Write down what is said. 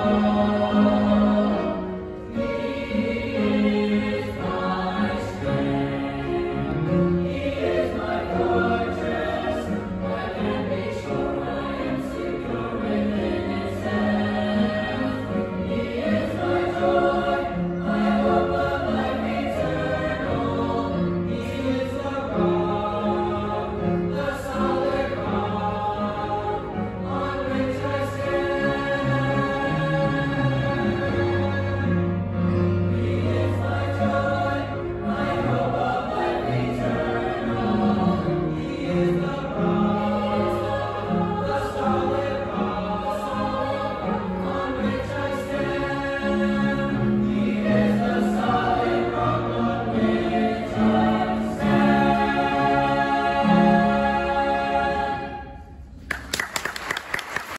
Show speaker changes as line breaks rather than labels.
Música